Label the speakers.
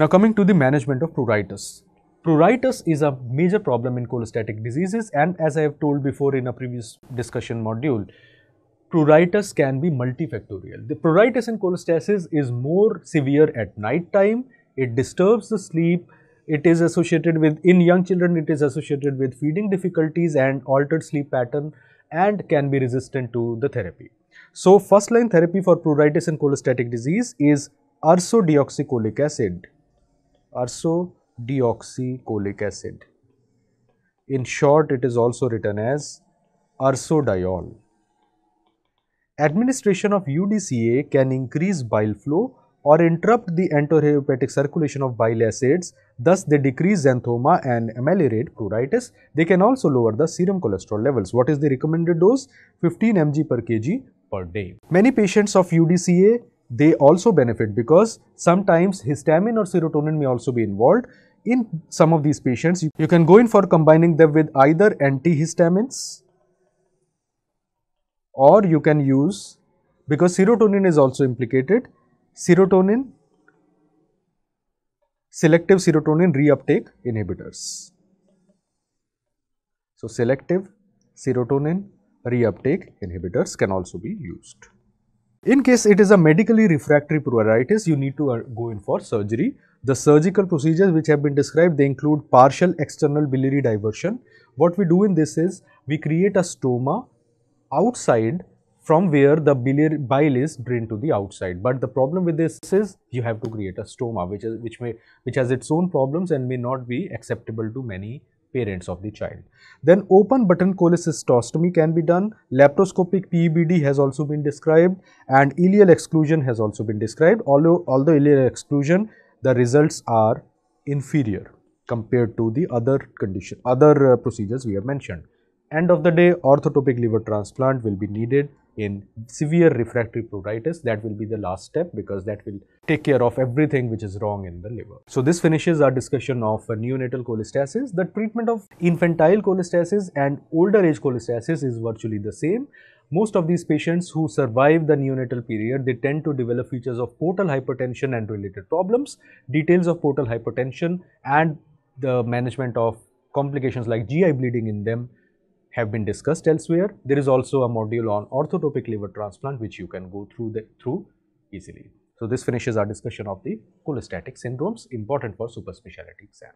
Speaker 1: Now coming to the management of pruritus. Pruritus is a major problem in cholestatic diseases and as I have told before in a previous discussion module, pruritus can be multifactorial. The pruritus in cholestasis is more severe at night time, it disturbs the sleep, it is associated with, in young children it is associated with feeding difficulties and altered sleep pattern and can be resistant to the therapy. So, first line therapy for pruritus and cholestatic disease is ursodeoxycholic acid, ursodeoxycholic acid. In short, it is also written as ursodiol. Administration of UDCA can increase bile flow or interrupt the enterohepatic circulation of bile acids, thus they decrease xanthoma and ameliorate pruritus. They can also lower the serum cholesterol levels. What is the recommended dose? 15 mg per kg per day. Many patients of UDCA, they also benefit because sometimes histamine or serotonin may also be involved. In some of these patients, you can go in for combining them with either antihistamines or you can use because serotonin is also implicated serotonin selective serotonin reuptake inhibitors. So, selective serotonin reuptake inhibitors can also be used. In case it is a medically refractory pruritus, you need to uh, go in for surgery. The surgical procedures which have been described, they include partial external biliary diversion. What we do in this is, we create a stoma outside from where the biliary bile is drained to the outside. But the problem with this is you have to create a stoma which is which may which has its own problems and may not be acceptable to many parents of the child. Then open button cholecystostomy can be done. Laparoscopic PEBD has also been described and ileal exclusion has also been described. Although although ileal exclusion the results are inferior compared to the other condition other uh, procedures we have mentioned. End of the day orthotopic liver transplant will be needed in severe refractory pruritus that will be the last step because that will take care of everything which is wrong in the liver. So this finishes our discussion of neonatal cholestasis. The treatment of infantile cholestasis and older age cholestasis is virtually the same. Most of these patients who survive the neonatal period, they tend to develop features of portal hypertension and related problems. Details of portal hypertension and the management of complications like GI bleeding in them have been discussed elsewhere. There is also a module on orthotopic liver transplant which you can go through the, through easily. So this finishes our discussion of the cholestatic syndromes important for super specialty exam.